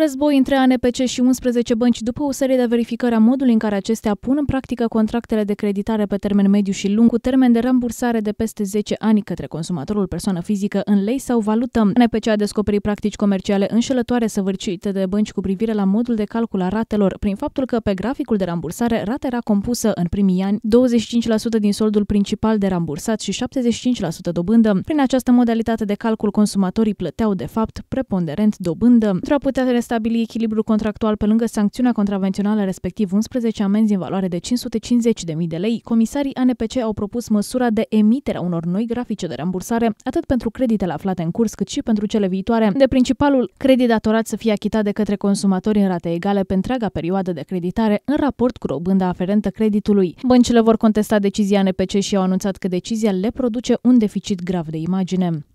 Război între ANPC și 11 bănci după o serie de verificări a modului în care acestea pun în practică contractele de creditare pe termen mediu și lung cu termen de rambursare de peste 10 ani către consumatorul persoană fizică în lei sau valută. ANPC a descoperit practici comerciale înșelătoare săvârșite de bănci cu privire la modul de calcul a ratelor, prin faptul că pe graficul de rambursare rata era compusă în primii ani 25% din soldul principal de rambursat și 75% dobândă. Prin această modalitate de calcul, consumatorii plăteau de fapt preponderent dobândă. Pentru a putea restabili echilibrul contractual pe lângă sancțiunea contravențională, respectiv 11 amenzi în valoare de 550.000 de lei, comisarii ANPC au propus măsura de emitere a unor noi grafice de rambursare, atât pentru creditele aflate în curs, cât și pentru cele viitoare, de principalul credit datorat să fie achitat de către consumatori în rate egale pe întreaga perioadă de creditare, în raport cu robânda aferentă creditului. Băncile vor contesta decizia ANPC și au anunțat că decizia le produce un deficit grav de imagine.